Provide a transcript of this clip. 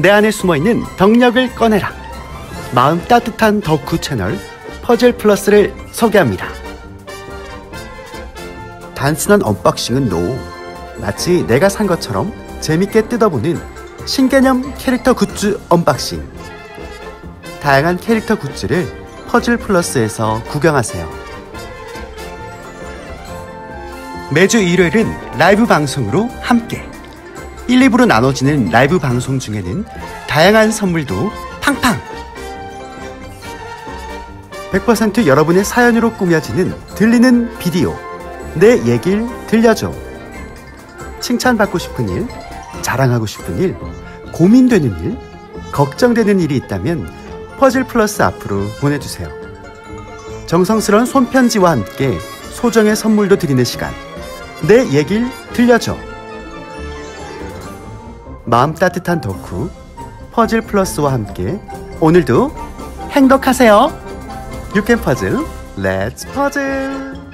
내 안에 숨어있는 덕력을 꺼내라. 마음 따뜻한 덕후 채널 퍼즐 플러스를 소개합니다. 단순한 unboxing은 no. 마치 내가 산 것처럼 재밌게 뜯어보는 신개념 캐릭터 굿즈 unboxing. 다양한 캐릭터 굿즈를 퍼즐 플러스에서 구경하세요. 매주 일요일은 라이브 방송으로 함께. 1, 2부로 나눠지는 라이브 방송 중에는 다양한 선물도 팡팡! 100% 여러분의 사연으로 꾸며지는 들리는 비디오. 내 얘길 들려줘. 칭찬받고 싶은 일, 자랑하고 싶은 일, 고민되는 일, 걱정되는 일이 있다면 퍼즐 플러스 앞으로 보내주세요. 정성스러운 손편지와 함께 소정의 선물도 드리는 시간. 내 얘길 들려줘. 마음 따뜻한 덕후 퍼즐 플러스와 함께 오늘도 행복하세요. You can puzzle, let's puzzle.